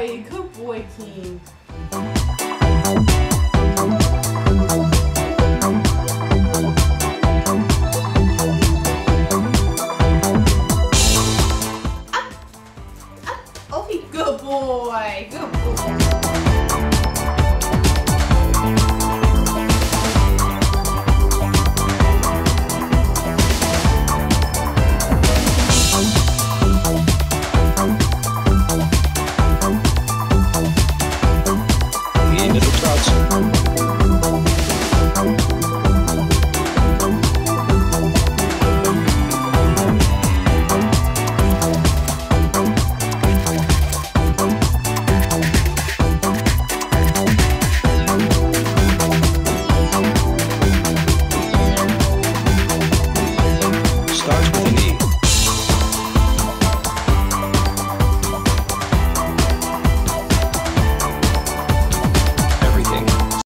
boy. Good boy, King. Up. Up. Okay, good boy. Good boy. harmonia.